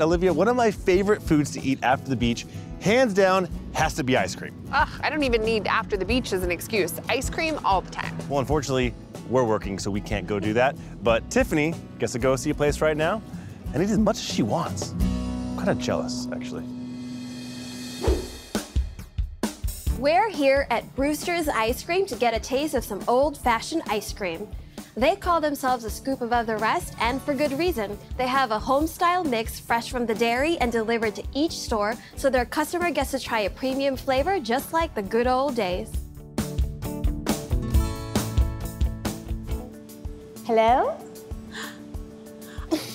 Olivia, one of my favorite foods to eat after the beach, hands down, has to be ice cream. Ugh, I don't even need after the beach as an excuse. Ice cream all the time. Well, unfortunately, we're working, so we can't go do that. But Tiffany gets to go see a place right now and eat as much as she wants. I'm kind of jealous, actually. We're here at Bruster's Ice Cream to get a taste of some old-fashioned ice cream. They call themselves a scoop above the rest, and for good reason. They have a home-style mix fresh from the dairy and delivered to each store, so their customer gets to try a premium flavor just like the good old days. Hello?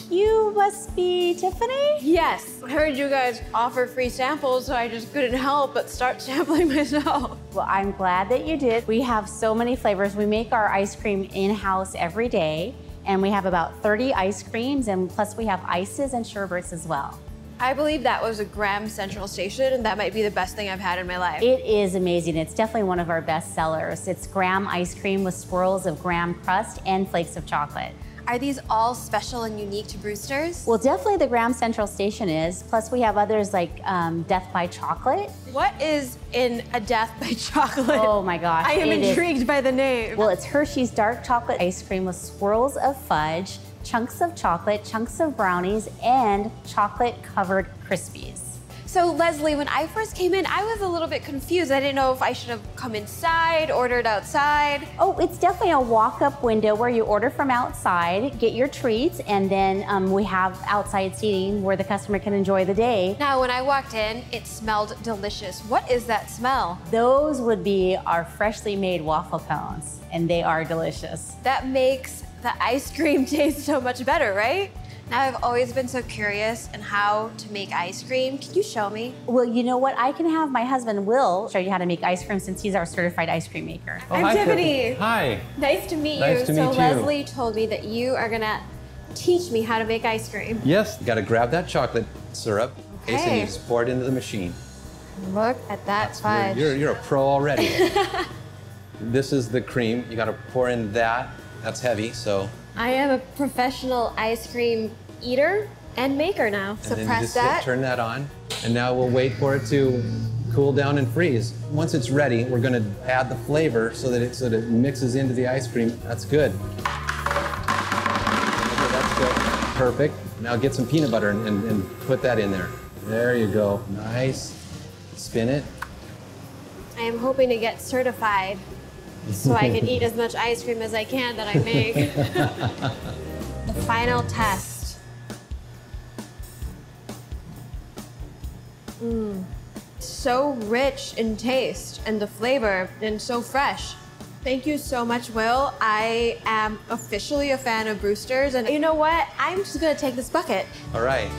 You must be Tiffany? Yes, I heard you guys offer free samples, so I just couldn't help but start sampling myself. Well, I'm glad that you did. We have so many flavors. We make our ice cream in-house every day, and we have about 30 ice creams, and plus we have ices and sherbets as well. I believe that was a Graham Central Station, and that might be the best thing I've had in my life. It is amazing. It's definitely one of our best sellers. It's Graham ice cream with swirls of Graham crust and flakes of chocolate. Are these all special and unique to Bruster's? Well, definitely the Graham Central Station is. Plus, we have others like um, Death by Chocolate. What is in a Death by Chocolate? Oh my gosh. I am it is- intrigued by the name. Well, it's Hershey's dark chocolate ice cream with swirls of fudge, chunks of chocolate, chunks of brownies, and chocolate covered Krispies. So, Leslie, when I first came in, I was a little bit confused. I didn't know if I should have come inside, ordered outside. Oh, it's definitely a walk-up window where you order from outside, get your treats, and then um, we have outside seating where the customer can enjoy the day. Now, when I walked in, it smelled delicious. What is that smell? Those would be our freshly made waffle cones, and they are delicious. That makes the ice cream taste so much better, right? Now, I've always been so curious in how to make ice cream. Can you show me? Well, you know what? I can have my husband Will show you how to make ice cream since he's our certified ice cream maker. Oh, I'm hi, Tiffany. Hi. Nice to meet Nice you. to so meet you. Leslie told me that you are gonna teach me how to make ice cream. Yes, you got to grab that chocolate syrup. Okay, so Okay. you just pour it into the machine. Look at that fudge. You're, you're a pro already. this is the cream. You got to pour in that. That's heavy, so. I am a professional ice cream eater and maker now. So and then you press just that. turn that on, and now we'll wait for it to cool down and freeze. Once it's ready, we're going to add the flavor so that it so that it mixes into the ice cream. That's good. Okay, that's good. Perfect. Now get some peanut butter and, and, and put that in there. There you go. Nice. Spin it. I am hoping to get certified so I can eat as much ice cream as I can that I make. the final test. Mmm. So rich in taste and the flavor and so fresh. Thank you so much, Will. I am officially a fan of Bruster's, and you know what? I'm just gonna take this bucket. All right.